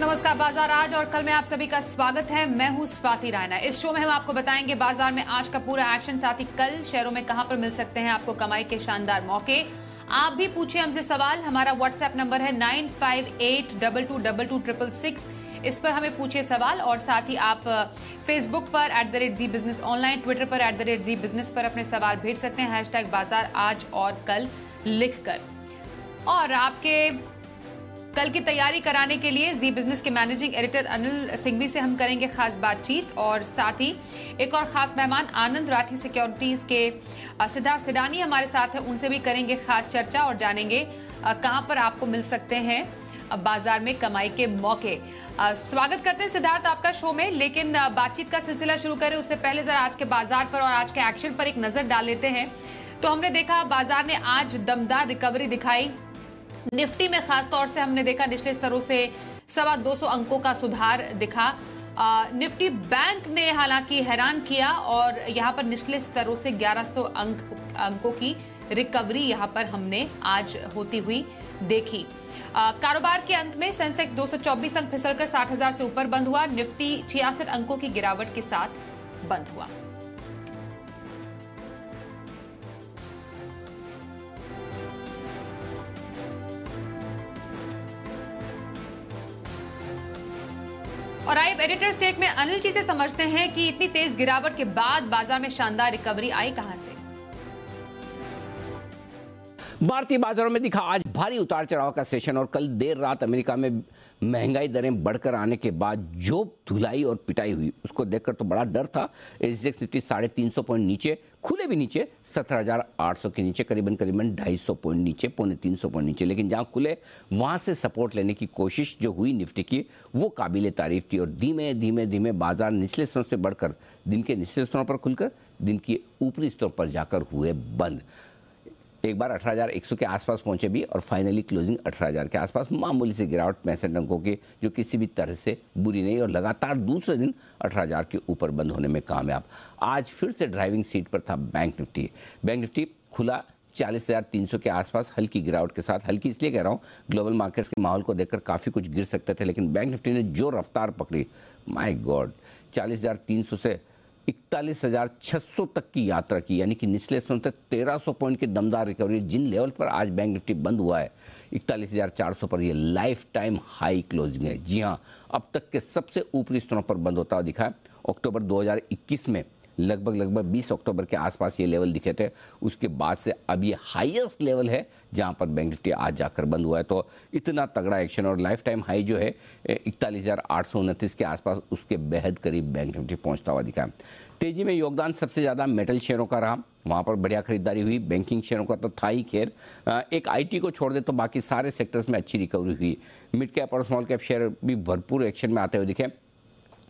नमस्कार, बाज़ार आज और कल में आप सभी का स्वागत है। मैं हूँ स्वाति रायना इस शो में हम आपको बताएँगे बाज़ार में आज का पूरा एक्शन साथ ही कल शहरों में कहाँ पर मिल सकते हैं आपको कमाई के शानदार मौके। आप भी पूछिए हमसे सवाल। हमारा व्हाट्सएप नंबर है nine five eight double two double two triple six. इस पर हमें पूछिए सवाल और साथ ही आप फेसबुक पर at the rate Zee business online Twitter पर at the rate Zee business पर अपने सवाल भेज सकते हैं। हैश बाज़ार आज और कल लिख कर और आपके कल की तैयारी कराने के लिए जी बिज़नेस के मैनेजिंग एडिटर अनिल सिंघवी से हम करेंगे खास बातचीत और साथ ही एक और खास मेहमान आनंद राठी सिक्योरिटीज के सिद्धार्थ सिडानी हमारे साथ हैं, उनसे भी करेंगे खास चर्चा और जानेंगे कहाँ पर आपको मिल सकते हैं बाज़ार में कमाई के मौके। स्वागत करते हैं सिद्धार्थ आपका शो में, लेकिन बातचीत का सिलसिला शुरू करें, उससे पहले जरा आज के बाज़ार पर और आज के एक्शन पर एक नज़र डाल लेते हैं। तो हमने देखा बाज़ार ने आज दमदार रिकवरी दिखाई निफ्टी में खास तौर से हमने देखा निचले स्तरों से सवा दो सौ अंकों का सुधार दिखा। निफ्टी बैंक ने हालाँकि हैरान किया और यहाँ पर निचले स्तरों से 1100 अंक अंकों की रिकवरी यहाँ पर हमने आज होती हुई देखी। आ, कारोबार के अंत में सेंसेक्स 224 अंक फिसलकर 60,000 से ऊपर बंद हुआ। निफ्टी छियासठ अंकों की गिरावट के साथ बंद हुआ। और आइए एडिटर स्टेट में अनिल जी से समझते हैं कि इतनी तेज गिरावट के बाद बाज़ार में शानदार रिकवरी आई कहाँ से? भारतीय बाजारों में दिखा आज भारी उतार चढ़ाव का सेशन और कल देर रात अमेरिका में महँगाई दरें बढ़कर आने के बाद जो धुलाई और पिटाई हुई। उसको देखकर तो बड़ा डर था। एसजेक्स निफ्टी साढ़े तीन सौ पॉइंट नीचे, खुले भी नीचे सत्रह हज़ार आठ सौ के नीचे, करीबन करीबन ढाई सौ पॉइंट नीचे, पौने तीन सौ पॉइंट नीचे। लेकिन जहाँ खुले, वहाँ से सपोर्ट लेने की कोशिश जो हुई निफ्टी की, वो काबिल तारीफ़ थी और धीमे धीमे धीमे बाज़ार निचले स्तरों से बढ़कर, दिन के निचले स्तरों पर खुलकर, दिन के ऊपरी स्तर पर जाकर हुए बंद। एक बार 18,100 के आसपास पहुँचे भी और फाइनली क्लोजिंग 18,000 के आसपास मामूली से गिरावट पैंसठ अंकों की जो किसी भी तरह से बुरी नहीं और लगातार दूसरे दिन 18,000 के ऊपर बंद होने में कामयाब। आज फिर से ड्राइविंग सीट पर था बैंक निफ्टी बैंक निफ्टी खुला चालीस हज़ार तीन सौ के आसपास हल्की गिरावट के साथ हल्की इसलिए कह रहा हूँ ग्लोबल मार्केट्स के माहौल को देखकर काफ़ी कुछ गिर सकते थे लेकिन बैंक निफ्टी ने जो रफ्तार पकड़ी माय गॉड चालीस हज़ार तीन सौ से इकतालीस हज़ार छह सौ तक की यात्रा की, यानी कि निचले स्तरों तक तेरह सौ पॉइंट की दमदार रिकवरी जिन लेवल पर आज बैंक निफ्टी बंद हुआ है। इकतालीस हज़ार चार सौ पर यह लाइफ टाइम हाई क्लोजिंग है। जी हाँ अब तक के सबसे ऊपरी स्तरों पर बंद होता हुआ दिखा है। अक्टूबर 2021 में लगभग लगभग 20 अक्टूबर के आसपास ये लेवल दिखे थे। उसके बाद से अब ये हाईएस्ट लेवल है, जहाँ पर बैंक निफ्टी आज जाकर बंद हुआ है। तो इतना तगड़ा एक्शन और लाइफ टाइम हाई जो है इकतालीस के आसपास उसके बेहद करीब बैंक निफ्टी पहुँचता हुआ दिखा तेज़ी में योगदान सबसे ज़्यादा मेटल शेयरों का रहा। वहाँ पर बढ़िया खरीदारी हुई बैंकिंग शेयरों का तो था ही खैर। एक आईटी को छोड़ दे तो बाकी सारे सेक्टर्स में अच्छी रिकवरी हुई। मिड कैप और स्मॉल कैप शेयर भी भरपूर एक्शन में आते हुए दिखे।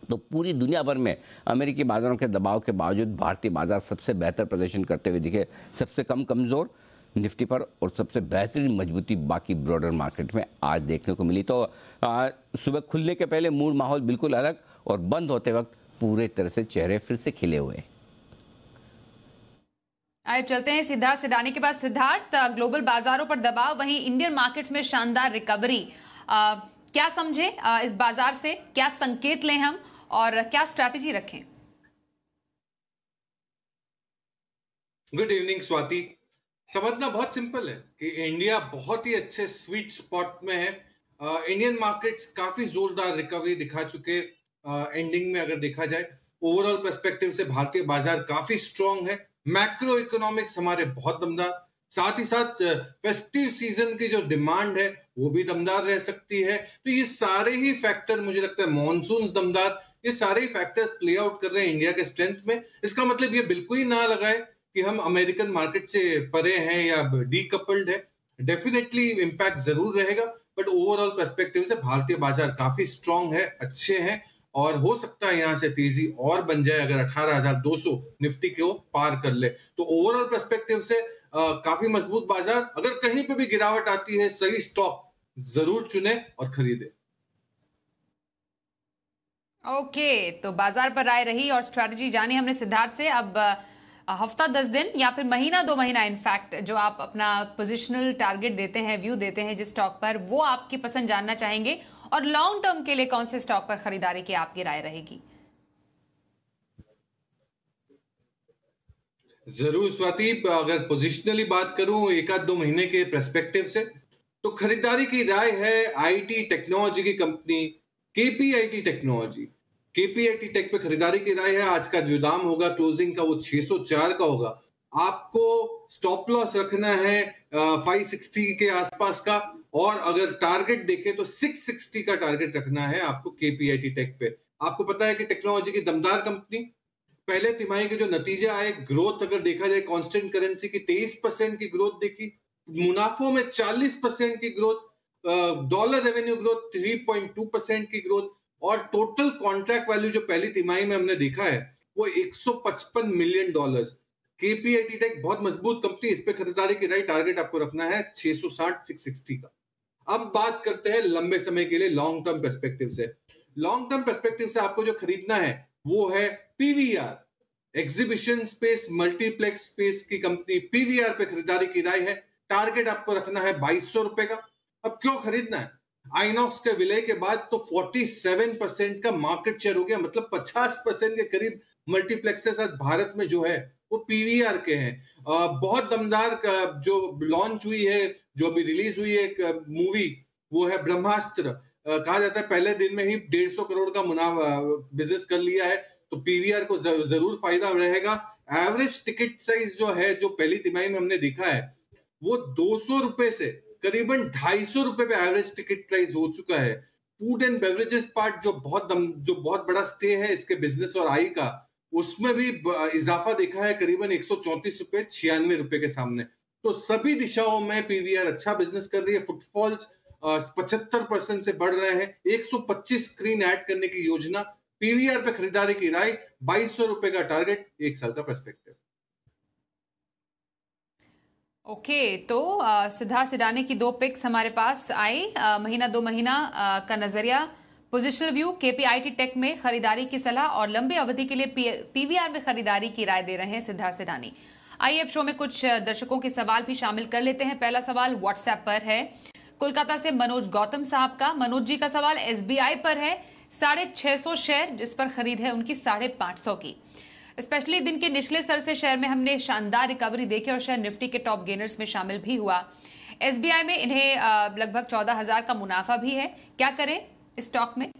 तो पूरी दुनिया भर में अमेरिकी बाजारों के दबाव के बावजूद भारतीय बाज़ार सबसे बेहतर प्रदर्शन करते हुए दिखे सबसे कम कमज़ोर निफ्टी पर और सबसे बेहतरीन मजबूती बाकी ब्रॉडर मार्केट में आज देखने को मिली। तो सुबह खुलने के पहले मूड माहौल बिल्कुल अलग और बंद होते वक्त पूरे तरह से चेहरे फिर से खिले हुए। आइए चलते हैं सिद्धार्थ सिडानी के पास। सिद्धार्थ ग्लोबल बाजारों पर दबाव वहीं इंडियन मार्केट्स में शानदार रिकवरी। आ, क्या समझे इस बाज़ार से? क्या संकेत लें हम? और क्या स्ट्रैटेजी रखें? गुड इवनिंग स्वाति समझना बहुत सिंपल है कि इंडिया बहुत ही अच्छे स्वीट स्पॉट में है। इंडियन मार्केट्स काफ़ी जोरदार रिकवरी दिखा चुके एंडिंग में अगर देखा जाए। ओवरऑल परस्पेक्टिव से भारतीय बाज़ार काफ़ी स्ट्रॉन्ग है। मैक्रो इकोनॉमिक्स हमारे बहुत दमदार। साथ ही साथ फेस्टिव सीज़न की जो डिमांड है, वो भी दमदार रह सकती है। तो ये सारे ही फैक्टर मुझे लगता है मॉनसून दमदार। ये सारे फैक्टर्स प्ले आउट कर रहे हैं इंडिया के स्ट्रेंथ में। इसका मतलब ये बिल्कुल ही ना लगाए कि हम अमेरिकन मार्केट से परे हैं या डीकपल्ड है। डेफिनेटली इम्पैक्ट ज़रूर रहेगा बट ओवरऑल परस्पेक्टिव से भारतीय बाज़ार काफ़ी स्ट्रॉन्ग है अच्छे हैं और हो सकता है यहाँ से तेज़ी और बन जाए अगर 18,200 निफ्टी को पार कर ले। तो ओवरऑल परस्पेक्टिव से आ, काफ़ी मज़बूत बाज़ार। अगर कहीं पे भी गिरावट आती है सही स्टॉक ज़रूर चुने और खरीदे। ओके तो बाज़ार पर राय रही और स्ट्रैटेजी जानी हमने सिद्धार्थ से। अब हफ़्ता दस दिन या फिर महीना दो महीना इनफैक्ट जो आप अपना पोजिशनल टारगेट देते हैं व्यू देते हैं जिस स्टॉक पर, वो आपकी पसंद जानना चाहेंगे और लॉन्ग टर्म के लिए कौन से स्टॉक पर खरीदारी की आपकी राय रहेगी? ज़रूर, स्वाति। अगर पोजिशनली बात करूँ एक आध दो महीने के परस्पेक्टिव से तो खरीदारी की राय है आईटी टेक्नोलॉजी की company KPIT technology KPIT tech पे खरीदारी की राय है, आज का जो दाम होगा क्लोजिंग का वो 604 का होगा। आपको स्टॉप लॉस रखना है फाइव सिक्सटी के आसपास का, और अगर टारगेट देखें तो सिक्स सिक्सटी का टारगेट रखना है आपको केपीआईटी टेक पे। आपको पता है कि टेक्नोलॉजी की दमदार कंपनी, पहले तिमाही के जो नतीजे आए ग्रोथ अगर देखा जाए कांस्टेंट करेंसी की तेईस परसेंट की ग्रोथ देखी, मुनाफों में चालीस परसेंट की growth dollar revenue growth three point two percent की ग्रोथ और टोटल कॉन्ट्रैक्ट वैल्यू जो पहली तिमाही में हमने देखा है, वो 155 मिलियन डॉलर्स केपीआईटी टेक बहुत मज़बूत कंपनी इस पे खरीदारी की राइट टारगेट आपको रखना है 660 660 का। अब बात करते हैं लंबे समय के लिए लॉन्ग टर्म परस्पेक्टिव से। लॉन्ग टर्म परस्पेक्टिव से आपको जो खरीदना है, वो है PVR exhibition space multiplex space की कंपनी पीवीआर पे खरीदारी की राय है। टारगेट आपको रखना है बाईस रुपए का। अब क्यों खरीदना है? आइनॉक्स के विलय के बाद तो 47 परसेंट का मार्केट शेयर हो गया मतलब 50 परसेंट के करीब मल्टीप्लेक्सेस आज भारत में जो है, वो पीवीआर के हैं। बहुत दमदार जो लॉन्च हुई है, जो अभी रिलीज़ हुई है एक मूवी वो है ब्रह्मास्त्र। कहा जाता है पहले दिन में ही डेढ़ सौ करोड़ का मुनाफा बिज़नेस कर लिया है तो पीवीआर को ज़रूर फ़ायदा रहेगा। एवरेज टिकट साइज़ जो है, जो पहली तिमाही में हमने देखा है, वो दो सौ रुपए से करीबन ढाई सौ रुपए पे एवरेज टिकट प्राइस हो चुका है। फ़ूड एंड बेवरेजेस पार्ट जो बहुत दम, जो बहुत बड़ा स्टे है इसके बिज़नेस और आई का, उसमें भी इजाफा देखा है करीबन एक सौ चौंतीस रुपए, छियानवे रुपए के सामने। तो सभी दिशाओं में पीवीआर अच्छा बिज़नेस कर रही है। फुटफॉल्स पचहत्तर परसेंट से बढ़ रहे हैं। 125 स्क्रीन ऐड करने की योजना पीवीआर पे खरीदारी की राय बाईस सौ रुपए का टारगेट एक साल का परस्पेक्टिव ओके okay, तो सिद्धार्थ सिडानी की दो पिक्स हमारे पास आई। महीना दो महीना आ, का नज़रिया। पोजिशनल व्यू केपीआईटी टेक में खरीदारी की सलाह और लंबी अवधि के लिए पीवीआर में खरीदारी की राय दे रहे हैं सिद्धार्थ सिडानी आइए अब शो में कुछ दर्शकों के सवाल भी शामिल कर लेते हैं। पहला सवाल व्हाट्सएप पर है। कोलकाता से मनोज गौतम साहब का। मनोज जी का सवाल एसबीआई पर है। साढ़े छह सौ शेयर जिस पर खरीद है उनकी साढ़े पाँच सौ की। स्पेशली दिन के निचले स्तर से शेयर में हमने शानदार रिकवरी देखी और शेयर निफ्टी के टॉप गेनर्स में शामिल भी हुआ। एसबीआई में इन्हें लगभग चौदह हज़ार का मुनाफा भी है। क्या करें स्टॉक में?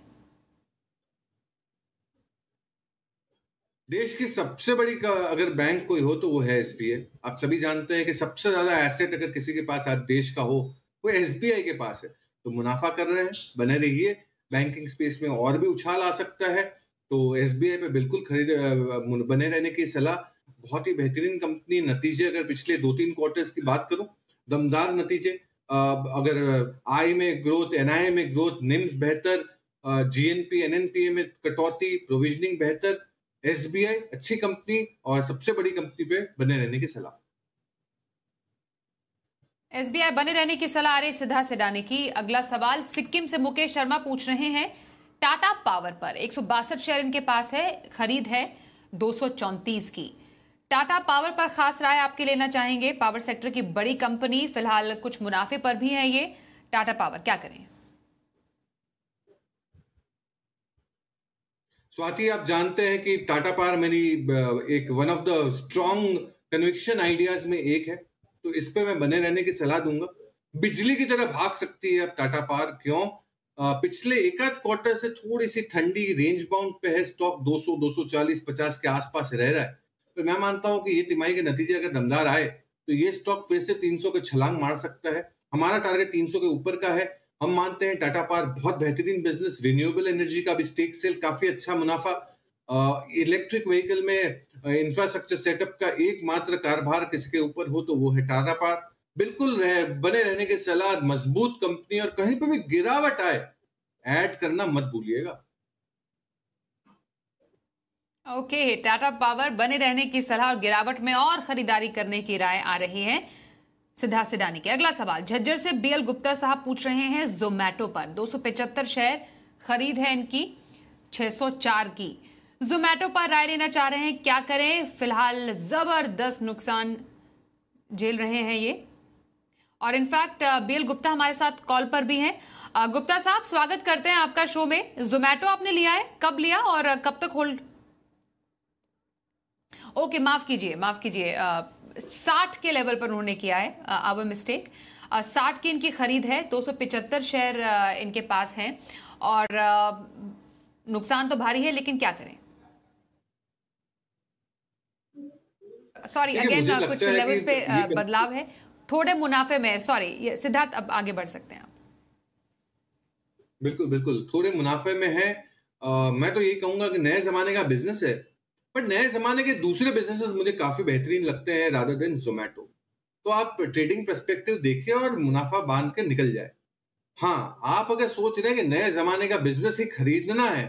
देश की सबसे बड़ी अगर बैंक कोई हो तो वो है एसबीआई आप सभी जानते हैं कि सबसे ज़्यादा एसेट अगर किसी के पास आज देश का हो, वो एसबीआई के पास है। तो मुनाफा कर रहे हैं, बने रहिए। बैंकिंग स्पेस में और भी उछाल आ सकता है। तो एसबीआई पे बिल्कुल खरीद बने रहने की सलाह। बहुत ही बेहतरीन कंपनी, नतीजे अगर पिछले दो तीन क्वार्टर्स की बात करूँ, दमदार नतीजे। अगर आई में ग्रोथ एनआई में ग्रोथ निम्स बेहतर जीएनपी एनएनपीए में कटौती प्रोविजनिंग बेहतर एसबीआई अच्छी कंपनी और सबसे बड़ी कंपनी पे बने रहने की सलाह। एसबीआई बने रहने की सलाह आ रही सिद्धार्थ सेडानी की। अगला सवाल, सिक्किम से मुकेश शर्मा पूछ रहे हैं। टाटा पावर पर, एक सौ बासठ शेयर इनके पास है, खरीद है दो की। टाटा पावर पर खास राय आपके लेना चाहेंगे? पावर सेक्टर की बड़ी कंपनी, फ़िलहाल कुछ मुनाफे पर भी है ये। टाटा पावर, क्या करें? स्वाति, आप जानते हैं कि टाटा पावर मेरी एक one of the strong conviction ideas में एक है। तो इस पे मैं बने रहने की सलाह दूँगा। बिजली की तरह भाग सकती है अब टाटा पावर, क्यों? पिछले एक आध क्वार्टर से थोड़ी सी ठंडी रेंज बाउंड पे है। स्टॉक 200 240 50 के आसपास रह रहा है। तो मैं मानता हूँ कि ये तिमाही के नतीजे अगर दमदार आए तो ये स्टॉक फिर से 300 के छलांग मार सकता है। हमारा टारगेट 300 के ऊपर का है। हम मानते हैं टाटा पावर बहुत बेहतरीन बिज़नेस रिन्यूएबल एनर्जी का भी स्टेक सेल काफ़ी अच्छा मुनाफा। इलेक्ट्रिक व्हीकल में इंफ्रास्ट्रक्चर सेटअप का एकमात्र कारभार किसी के ऊपर हो तो वो है टाटा पावर बिल्कुल रह, बने रहने के सलाह मज़बूत कंपनी और कहीं पर भी गिरावट आए ऐड करना मत भूलिएगा। ओके okay, टाटा पावर बने रहने की सलाह और गिरावट में और खरीदारी करने की राय आ रही है। सिद्धार्थ सिडानी के अगला सवाल झज्जर से बीएल गुप्ता साहब पूछ रहे हैं जोमैटो पर। दो सौ पचहत्तर शेयर खरीद है इनकी 604 की। जोमैटो पर राय लेना चाह रहे हैं क्या करें? फ़िलहाल ज़बरदस्त नुकसान झेल रहे हैं ये। और इनफैक्ट बीएल गुप्ता हमारे साथ कॉल पर भी हैं। गुप्ता साहब स्वागत करते हैं आपका शो में। जोमेटो आपने लिया है? कब लिया और कब तक होल्ड ओके माफ़ कीजिए माफ़ कीजिए। साठ के लेवल पर उन्होंने किया है आवर मिस्टेक साठ की इनकी खरीद है दो सौ पिचहत्तर शेयर इनके पास हैं। और नुकसान तो भारी है लेकिन क्या करें? सॉरी अगेन कुछ लेवल्स पे बदलाव है। थोड़े मुनाफे में सॉरी सिद्धार्थ अब आगे बढ़ सकते हैं बिल्कुल बिल्कुल थोड़े मुनाफे में है। आ, मैं तो ये कहूँगा कि नए जमाने का बिज़नेस है पर नए जमाने के दूसरे बिजनेसेस मुझे काफ़ी बेहतरीन लगते हैं रादर देन जोमेटो तो आप ट्रेडिंग परस्पेक्टिव देखिए और मुनाफा बाँध के निकल जाए। हाँ आप अगर सोच रहे हैं कि नए जमाने का बिज़नेस ही खरीदना है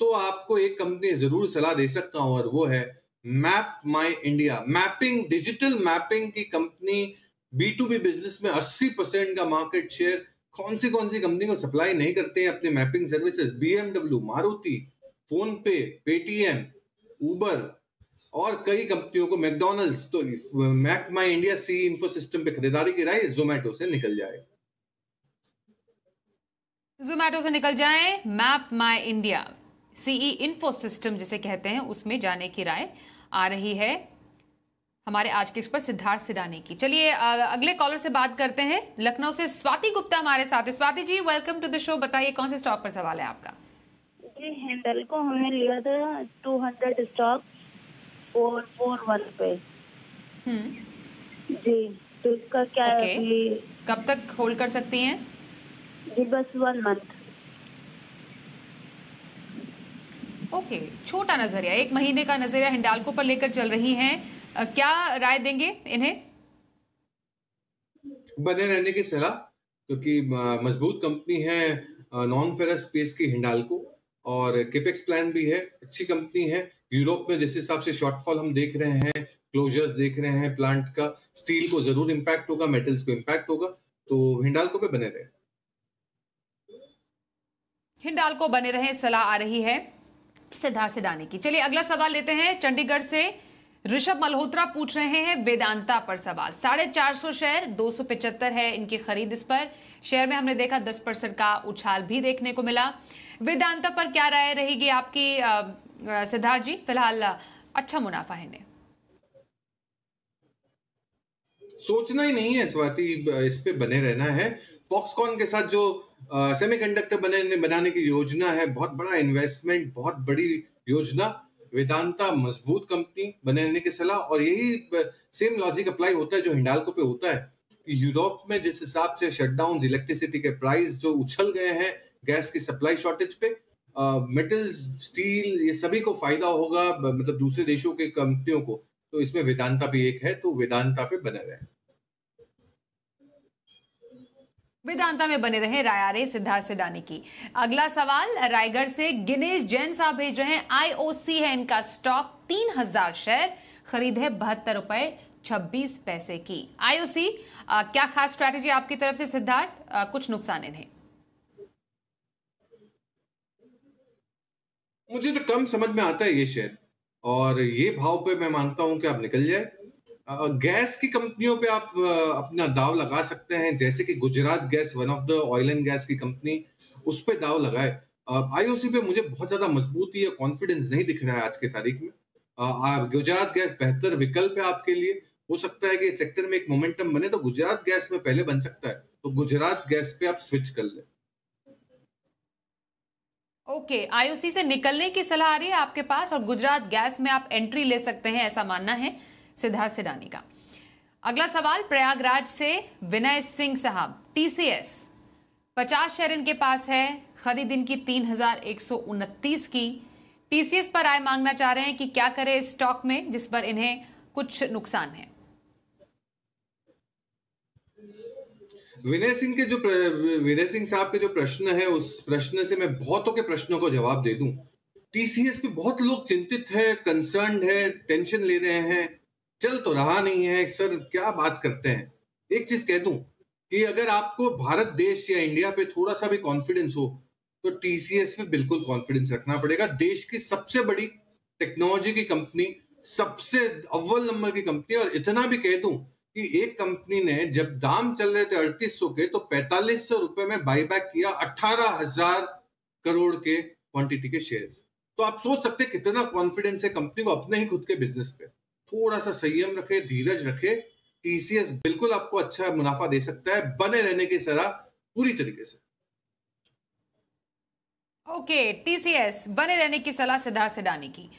तो आपको एक कंपनी ज़रूर सलाह दे सकता हूँ और वो है map my India mapping digital mapping की company B to B business में 80 परसेंट का मार्केट शेयर कौन सी कौन सी कंपनी को सप्लाई नहीं करते हैं अपने mapping services BMW Maruti PhonePe Paytm Uber और कई कंपनियों को मैकडोनल्ड्स तो map my India C info system पे खरीदारी की राय जोमेटो से निकल जाए। जोमेटो से निकल जाए map my India CE info system जिसे कहते हैं, उसमें जाने की राय आ रही है। हमारे आज के इस पर सिद्धार्थ सिडानी की। चलिए अगले कॉलर से बात करते हैं। लखनऊ से स्वाति गुप्ता हमारे साथ Swati ji welcome to the show बताइए कौन से स्टॉक पर सवाल है आपका? जी हैंडल को हमने लिया था two hundred stock four four one पे। हम्म। जी तो इसका क्या okay. है कब तक होल्ड कर सकती हैं? जी बस वन मंथ ओके okay. छोटा नज़रिया। एक महीने का नज़रिया हिंडालको पर लेकर चल रही हैं। क्या राय देंगे इन्हें? बने रहने की सलाह क्योंकि मज़बूत कंपनी है नॉन फेरस स्पेस की हिंडालको और केपेक्स प्लान भी है अच्छी कंपनी है। यूरोप में जिस हिसाब से शॉर्टफॉल हम देख रहे हैं क्लोजर्स देख रहे हैं प्लांट का स्टील को ज़रूर इम्पैक्ट होगा मेटल्स को इम्पैक्ट होगा तो हिंडालको पे बने रहे। हिंडालको बने रहे सलाह आ रही है सिद्धार्थ सिडानी की। चलिए अगला सवाल लेते हैं चंडीगढ़ से ऋषभ मल्होत्रा पूछ रहे हैं, वेदांता पर सवाल। साढ़े चार सौ शेयर, दो सौ पिचहत्तर है इनकी खरीद इस पर। शेयर में हमने देखा दस परसेंट का उछाल भी देखने को मिला। वेदांता पर क्या राय रहेगी आपकी सिद्धार्थ जी? फ़िलहाल अच्छा मुनाफा है इन्हें। सोचना ही नहीं है स्वाति इस पे बने रहना है। फॉक्सकॉन के साथ जो सेमीकंडक्टर बने बनाने की योजना है, बहुत बड़ा इन्वेस्टमेंट बहुत बड़ी योजना। वेदांता मज़बूत कंपनी बनाने की सलाह, और यही सेम लॉजिक अप्लाई होता है जो हिंडालको पे होता है। यूरोप में जिस हिसाब से शटडाउन इलेक्ट्रिसिटी के प्राइस जो उछल गए हैं गैस की सप्लाई शॉर्टेज पे मेटल्स स्टील ये सभी को फ़ायदा होगा मतलब दूसरे देशों के कंपनियों को। तो इसमें वेदांता भी एक है तो वेदांता पे बने रहे। वेदांता में बने रहे रायारे सिद्धार्थ सिडानी की। अगला सवाल, रायगढ़ से गिनेश जैन साहब भेज रहे हैं आईओसी है इनका स्टॉक तीन हज़ार शेयर खरीद है बहत्तर रुपए, छब्बीस पैसे की। आईओसी क्या खास स्ट्रैटेजी आपकी तरफ़ से सिद्धार्थ? कुछ नुकसान इन्हें। मुझे तो कम समझ में आता है ये शेयर और ये भाव पे मैं मानता हूँ कि आप निकल जाए। गैस की कंपनियों पे आप अपना दाव लगा सकते हैं। जैसे कि Gujarat gas one of the oil and gas की कंपनी उस पर दाव लगाए। आईओसी पे मुझे बहुत ज़्यादा मजबूती या कॉन्फिडेंस नहीं दिख रहा है आज के तारीख में। गुजरात गैस बेहतर विकल्प है आपके लिए। हो सकता है कि सेक्टर में एक मोमेंटम बने तो गुजरात गैस में पहले बन सकता है। तो गुजरात गैस पे आप स्विच कर ले। ओके okay, आईओसी से निकलने की सलाह आ रही है आपके पास और गुजरात गैस में आप एंट्री ले सकते हैं ऐसा मानना है। सिद्धार्थ सिडानी का। अगला सवाल, प्रयागराज से विनय सिंह साहब टीसीएस पचास शेयर इनके पास है खरीद इनकी तीन हज़ार एक सौ उनतीस की। टीसीएस पर आय मांगना चाह रहे हैं कि क्या करें स्टॉक में, जिस पर इन्हें कुछ नुकसान है? विनय सिंह के जो विनय सिंह साहब के जो प्रश्न है, उस प्रश्न से मैं बहुतों के प्रश्नों को जवाब दे दूँ। टीसीएस पे बहुत लोग चिंतित है कंसर्न है टेंशन ले रहे हैं। चल तो रहा नहीं है सर क्या बात करते हैं? एक चीज़ कह दूँ कि अगर आपको भारत देश या इंडिया पे थोड़ा सा भी कॉन्फिडेंस हो तो टीसीएस में बिल्कुल कॉन्फिडेंस रखना पड़ेगा। देश की सबसे बड़ी टेक्नोलॉजी की कंपनी सबसे अव्वल नंबर की कंपनी और इतना भी कह दूँ कि एक कंपनी ने जब दाम चल रहे थे अड़तीस के तो पैंतालीस सौ रुपए में बाईबैक किया अठारह हज़ार करोड़ के क्वांटिटी के शेयर्स तो आप सोच सकते कितना कॉन्फिडेंस है कंपनी को अपने ही खुद के बिज़नेस पे। थोड़ा सा संयम रखे, धीरज रखे। टीसीएस बिल्कुल आपको अच्छा मुनाफा दे सकता है, बने रहने की सलाह पूरी तरीके से। ओके टीसीएस बने रहने की सलाह सिद्धार्थ सिडानी की।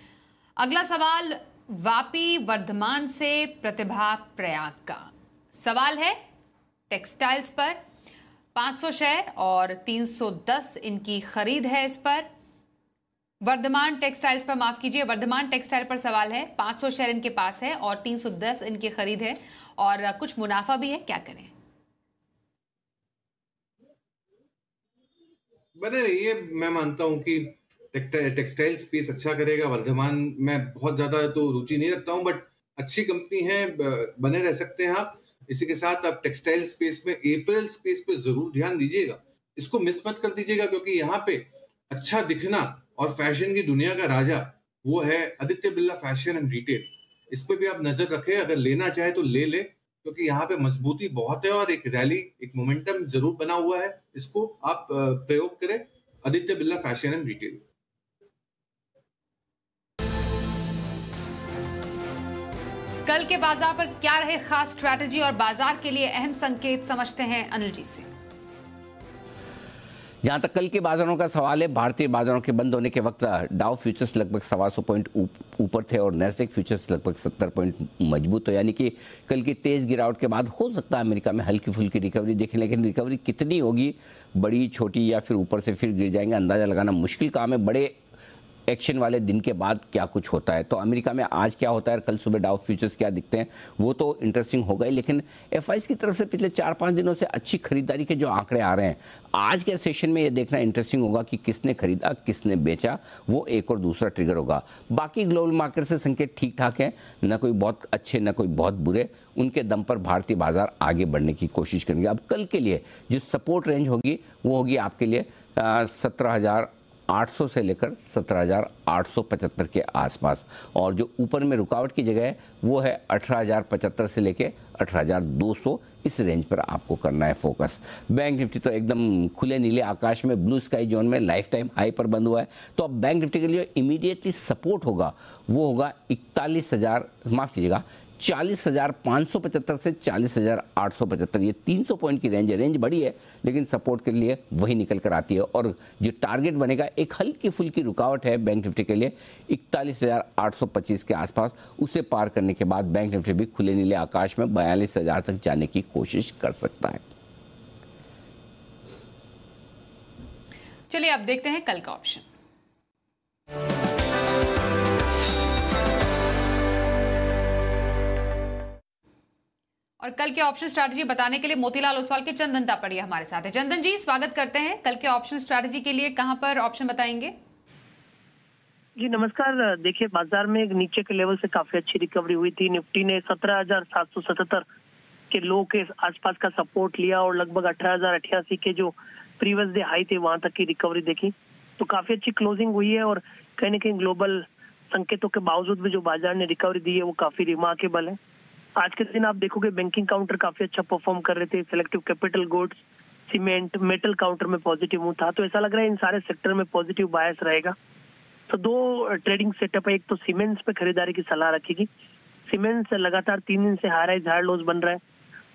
अगला सवाल, वापी वर्धमान से प्रतिभा प्रयाग का। सवाल है टेक्सटाइल्स पर। 500 शेयर और 310 इनकी खरीद है इस पर। वर्धमान टेक्सटाइल्स पर माफ़ कीजिए, वर्धमान टेक्सटाइल पर सवाल है। 500 शेयर इनके पास है और 310 इनकी खरीद है और कुछ मुनाफा भी है, क्या करें? बने रहिए मैं मानता हूँ कि टेक्सटाइल स्पेस अच्छा करेगा, वर्धमान में बहुत ज़्यादा तो रुचि नहीं रखता हूँ बट अच्छी कंपनी है बने रह सकते हैं आप। इसी के साथ आप टेक्सटाइल स्पेस में अप्रैल स्पेस पे ज़रूर ध्यान दीजिएगा। इसको मिस मत कर दीजिएगा, क्योंकि यहाँ पे अच्छा दिखना और फ़ैशन की दुनिया का राजा वो है Aditya Birla fashion and retail. इस पर भी आप नज़र रखें, अगर लेना चाहे तो ले ले, क्योंकि यहाँ पे मजबूती बहुत है और एक रैली एक मोमेंटम ज़रूर बना हुआ है। इसको आप प्रयोग करें Aditya Birla fashion and retail. कल के बाज़ार पर क्या रहे खास स्ट्रैटेजी और बाज़ार के लिए अहम संकेत समझते हैं अनिल जी से। जहाँ तक कल के बाजारों का सवाल है, भारतीय बाजारों के बंद होने के वक्त डाउ फ्यूचर्स लगभग सवा सौ पॉइंट ऊपर थे और नेस्डेक फ्यूचर्स लगभग सत्तर पॉइंट मज़बूत हो यानी कि कल की तेज गिरावट के बाद हो सकता है अमेरिका में हल्की फुल्की रिकवरी देखें, लेकिन रिकवरी कितनी होगी? बड़ी, छोटी या फिर ऊपर से फिर गिर जाएँगे, अंदाज़ा लगाना मुश्किल काम है। बड़े एक्शन वाले दिन के बाद क्या कुछ होता है? तो अमेरिका में आज क्या होता है कल सुबह डाउ फ्यूचर्स क्या दिखते हैं, वो तो इंटरेस्टिंग होगा ही लेकिन एफ़ की तरफ़ से पिछले चार पाँच दिनों से अच्छी खरीदारी के जो आंकड़े आ रहे हैं, आज के सेशन में ये देखना इंटरेस्टिंग होगा कि किसने खरीदा, किसने बेचा, वो एक और दूसरा ट्रिगर होगा। बाकी ग्लोबल मार्केट से संकेत ठीक ठाक है, न कोई बहुत अच्छे, न कोई बहुत बुरे, उनके दम पर भारतीय बाज़ार आगे बढ़ने की कोशिश करेंगे। अब कल के लिए जो सपोर्ट रेंज होगी, वो होगी आपके लिए सत्रह हज़ार 800 से लेकर 17,875 के आसपास। और जो ऊपर में रुकावट की जगह है वो है 18,075 से लेकर 18,200 इस रेंज पर आपको करना है फोकस बैंक निफ्टी तो एकदम खुले नीले आकाश में ब्लू स्काई जोन में लाइफ टाइम हाई पर बंद हुआ है। तो अब बैंक निफ्टी के लिए इमीडिएटली सपोर्ट होगा वो होगा इकतालीस हज़ार माफ़ कीजिएगा चालीस हज़ार पाँच सौ पचहत्तर से चालीस हज़ार आठ सौ पचहत्तर। ये तीन सौ पॉइंट की रेंज है। रेंज बड़ी है, लेकिन सपोर्ट के लिए वही निकल कर आती है। और जो टारगेट बनेगा, एक हल्की फुल्की रुकावट है बैंक निफ्टी के लिए इकतालीस हज़ार आठ सौ पच्चीस के आसपास। उसे पार करने के बाद बैंक निफ्टी भी खुले नीले आकाश में बयालीस हज़ार तक जाने की कोशिश कर सकता है। चलिए अब देखते हैं कल का ऑप्शन और कल के ऑप्शन स्ट्रैटेजी बताने के लिए मोतीलाल ओसवाल के चंदन तापड़िया हमारे साथ है। चंदन जी, स्वागत करते हैं। कल के ऑप्शन स्ट्रैटेजी के लिए कहाँ पर ऑप्शन बताएँगे? जी, नमस्कार। देखिए, बाज़ार में नीचे के लेवल से काफ़ी अच्छी रिकवरी हुई थी। निफ्टी ने सत्रह हज़ार सात सौ सतहत्तर के लो के आसपास का सपोर्ट लिया और लगभग अठारह हज़ार अठासी के जो प्रीवियस डे हाई थे, वहाँ तक की रिकवरी देखी। तो काफ़ी अच्छी क्लोजिंग हुई है और कहीं ना कहीं ग्लोबल संकेतों के बावजूद भी जो बाज़ार ने रिकवरी दी है, वो काफ़ी रिमार्केबल है। आज के दिन आप देखोगे बैंकिंग काउंटर काफ़ी अच्छा परफॉर्म कर रहे थे selective capital goods cement metal counter में पॉजिटिव मूव था। तो ऐसा लग रहा है इन सारे सेक्टर में पॉजिटिव बायस रहेगा। तो दो ट्रेडिंग सेटअप है। एक तो सीमेंट्स पे खरीदारी की सलाह रखेगी। सीमेंट्स लगातार तीन दिन से हाई राइज लोज बन रहा है।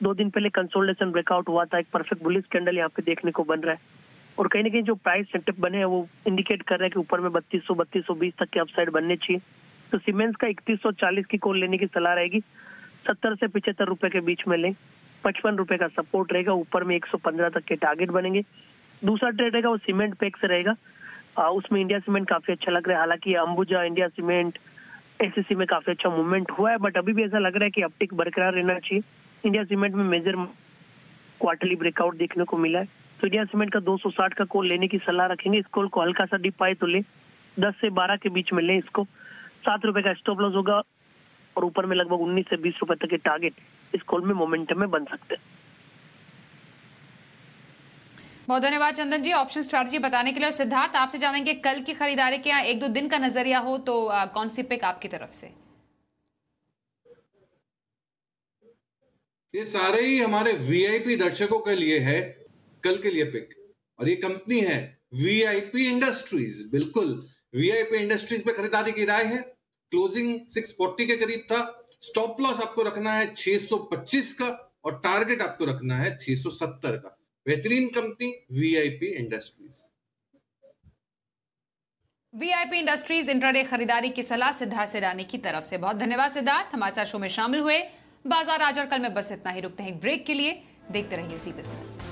दो दिन पहले कंसोल्टेशन ब्रेकआउट हुआ था। एक परफेक्ट बुलिस कैंडल यहाँ पे देखने को बन रहा है। और कहीं ना कहीं जो प्राइस सेटअप बने हैं, वो इंडिकेट कर रहे हैं कि ऊपर में बत्तीस सौ बत्तीस सौ बीस तक के अपसाइड बनने चाहिए। तो सीमेंट्स का इकतीस सौ चालीस की कोल लेने की सलाह रहेगी। सत्तर से पिछहत्तर रुपए के बीच में लें। पचपन रुपए का सपोर्ट रहेगा, ऊपर में 115 तक के टारगेट बनेंगे। दूसरा ट्रेड रहेगा, वो सीमेंट पैक से रहेगा। उसमें इंडिया सीमेंट काफ़ी अच्छा लग रहा है। हालाँकि अंबुजा इंडिया सीमेंट एसएससी में काफ़ी अच्छा मूवमेंट हुआ है बट अभी भी ऐसा लग रहा है कि अपटिक बरकरार रहना चाहिए। इंडिया सीमेंट में मेजर क्वार्टरली ब्रेकआउट देखने को मिला है। तो इंडिया सीमेंट का 260 का कॉल लेने की सलाह रखेंगे। इस कॉल को हल्का सा डिप तो ले। 10 से 12 के बीच में ले इसको। सात रुपए का स्टॉप लॉस होगा। और ऊपर में लगभग उन्नीस से बीस रुपए तक के टारगेट इस कॉल में मोमेंटम में बन सकते हैं। बहुत धन्यवाद चंदन जी। ऑप्शन स्ट्रैटेजी बताने के लिए सिद्धार्थ आपसे जानेंगे कल की खरीदारी के यहाँ एक दो दिन का नज़रिया हो तो आ, कौन सी पिक आपकी तरफ़ से? ये सारे ही हमारे वीआईपी दर्शकों के लिए है कल के लिए पिक और ये कंपनी है वीआईपी इंडस्ट्रीज़ बिल्कुल। वीआईपी इंडस्ट्रीज़ पे खरीदारी की राय है। क्लोजिंग 640 के करीब था। स्टॉप लॉस आपको रखना है 625 का और टारगेट आपको रखना है 670 का। बेहतरीन company VIP industries VIP industries intraday खरीदारी की सलाह सिद्धार्थ सिरानी की तरफ़ से। बहुत धन्यवाद सिद्धार्थ। हमारे साथ शो में शामिल हुए। बाज़ार आज और कल में बस इतना ही। रुकते हैं ब्रेक के लिए। देखते रहिए सी बिज़नेस